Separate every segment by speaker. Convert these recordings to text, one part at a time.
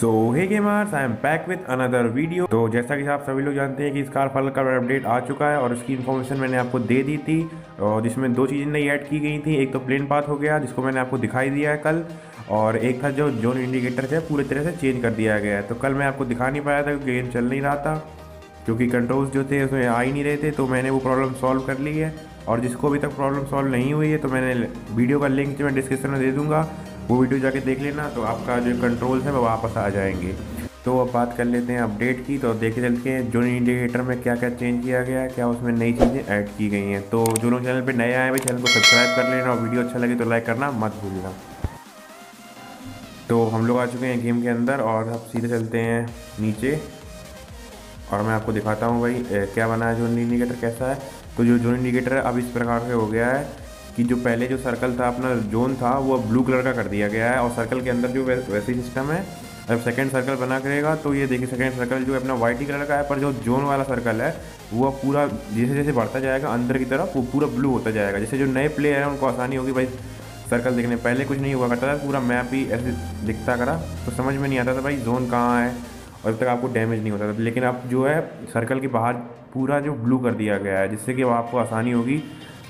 Speaker 1: So hey gamers I am back with another video तो जैसा कि आप सभी लोग जानते हैं कि स्कार फल का अपडेट आ चुका है और उसकी इन्फॉर्मेशन मैंने आपको दे दी थी, और जिसमें दो चीज़ें नई ऐड की गई थी। एक तो प्लेन पाथ हो गया, जिसको मैंने आपको दिखाई दिया है कल, और एक था जो जोन इंडिकेटर थे पूरी तरह से चेंज कर दिया गया है। तो कल मैं आपको दिखा नहीं पाया था क्योंकि गेम चल नहीं रहा था, क्योंकि कंट्रोल्स जो थे उसमें आ ही नहीं रहे थे तो मैंने वो प्रॉब्लम सॉल्व कर ली है। और जिसको अभी तक प्रॉब्लम सॉल्व नहीं हुई है तो मैंने वीडियो का लिंक जो मैं डिस्क्रिप्शन में दे दूँगा वो वीडियो जाके देख लेना तो आपका जो कंट्रोल्स है वो वापस आ जाएँगे। तो अब बात कर लेते हैं अपडेट की तो देखे चलते हैं जो इंडिकेटर में क्या क्या चेंज किया गया है, क्या उसमें नई चीज़ें ऐड की गई हैं। तो जो लोग चैनल पर नए आए हुए चैनल को सब्सक्राइब कर लेना और वीडियो अच्छा लगे तो लाइक करना मत भूलना। तो हम लोग आ चुके हैं गेम के अंदर और अब सीधे चलते हैं नीचे। और मैं आपको दिखाता हूँ भाई क्या बना है जोन इंडिकेटर कैसा है। तो जो जोन इंडिकेटर है, अब इस प्रकार से हो गया है। कि जो पहले जो सर्कल था, अपना जोन था, वो ब्लू कलर का कर दिया गया है और सर्कल के अंदर जो वैसे सिस्टम है, जब सेकेंड सर्कल बना करेगा तो ये देखिए सेकेंड सर्कल जो अपना वाइट ही कलर का है, पर जो जोन वाला सर्कल है, वो पूरा जैसे जैसे बढ़ता जाएगा, अंदर की तरफ़ वो पूरा ब्लू होता जाएगा। जैसे जो नए प्लेयर हैं, उनको आसानी होगी, भाई सर्कल देखने, पहले कुछ नहीं हुआ करता था, पूरा मैप ही ऐसे दिखता करा तो समझ में नहीं आता था भाई जोन कहाँ है, और अब तक आपको डैमेज नहीं होता था। लेकिन अब जो है सर्कल के बाहर पूरा जो ब्लू कर दिया गया है, जिससे कि आपको आसानी होगी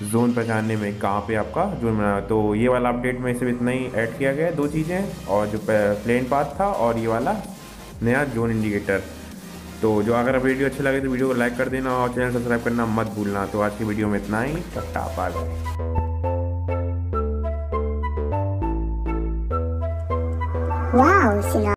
Speaker 1: जोन पहचानने में कहाँ पे आपका जोन बना तो ये वाला अपडेट में सिर्फ़ इतना ही ऐड किया गया है दो चीज़ें और जो प्लेन पाथ था और ये वाला नया जोन इंडिकेटर तो जो अगर वीडियो अच्छा लगे तो वीडियो को लाइक कर देना और चैनल सब्सक्राइब करना मत भूलना। तो आज की वीडियो में इतना ही। टापा गए
Speaker 2: Wow,